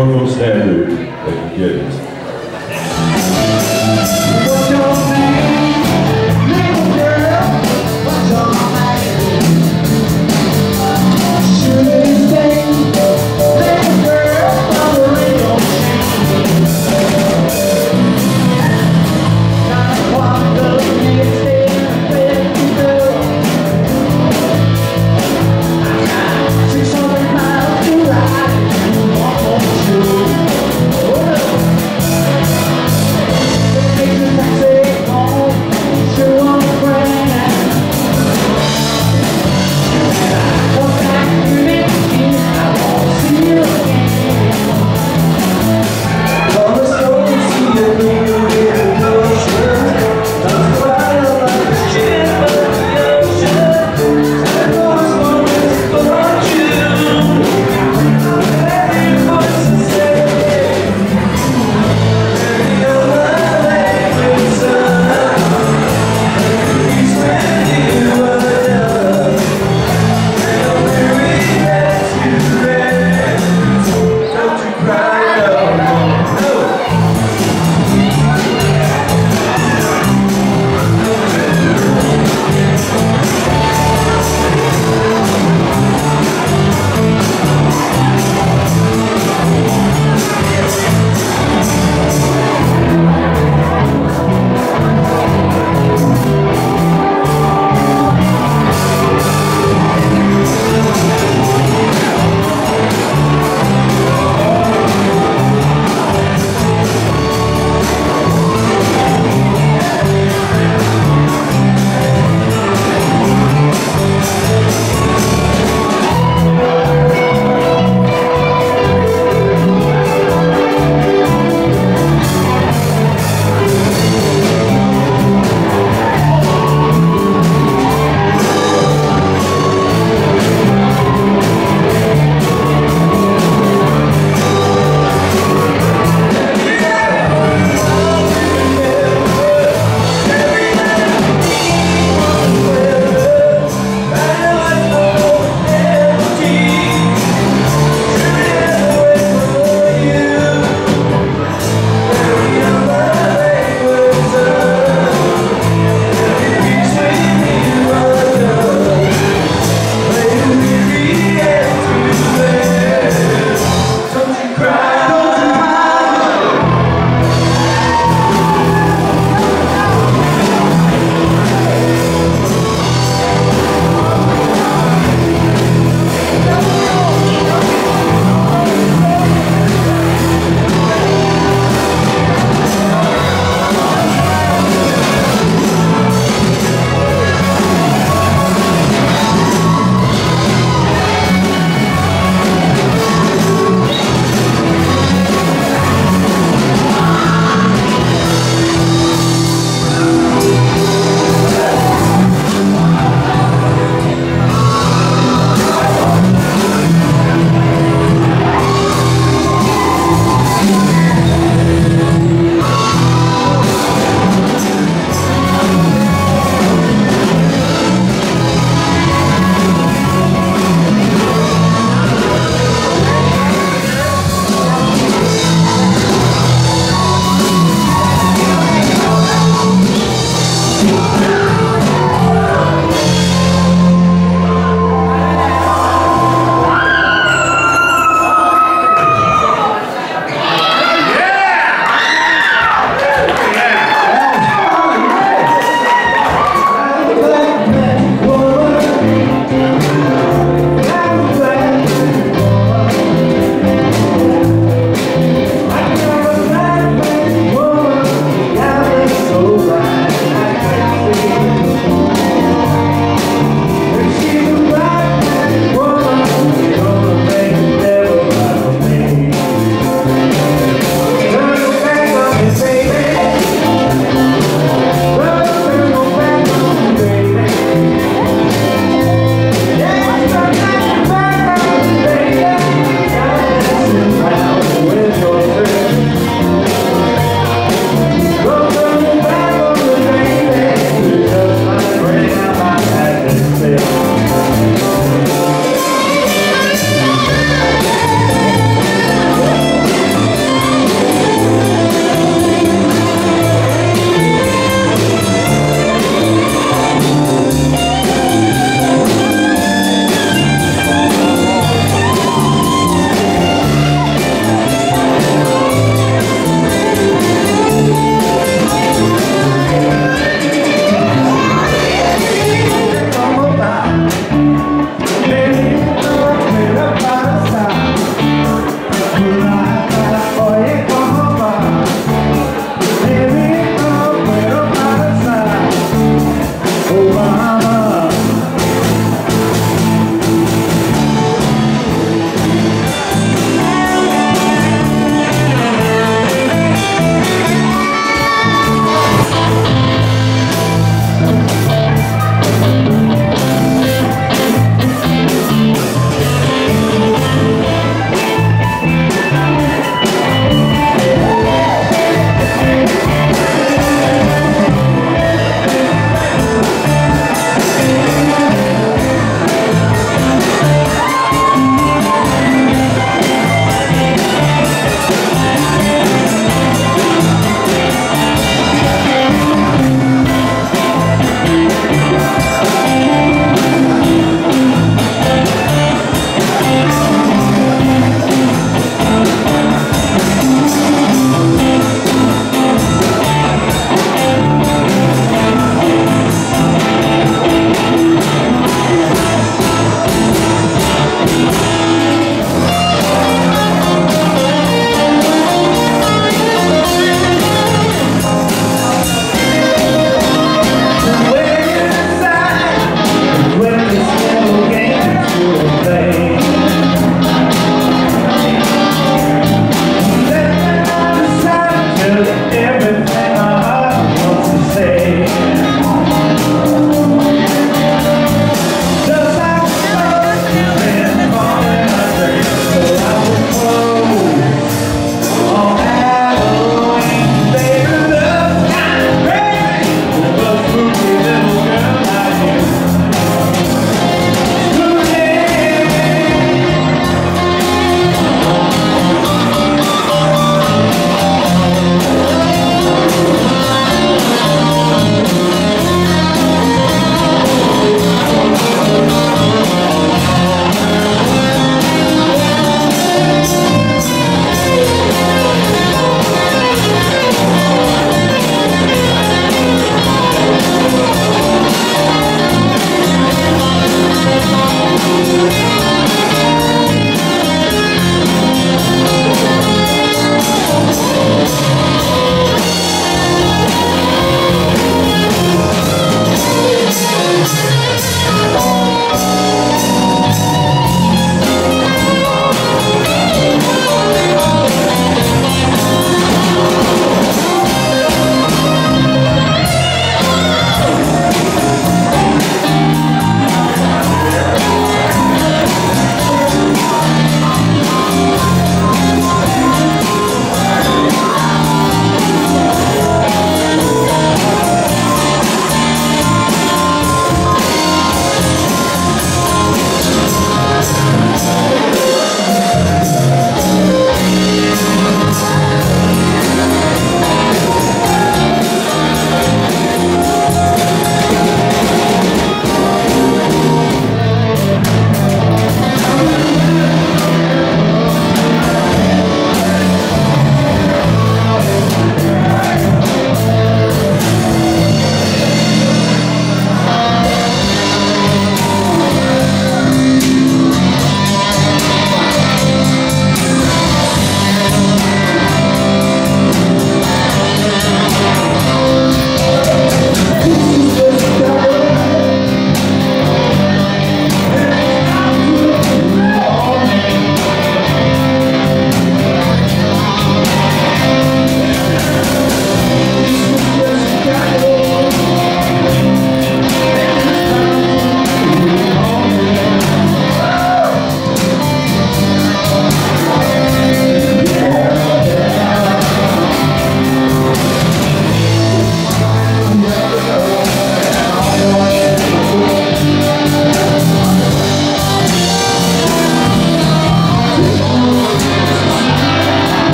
one from Stanwood that you get it.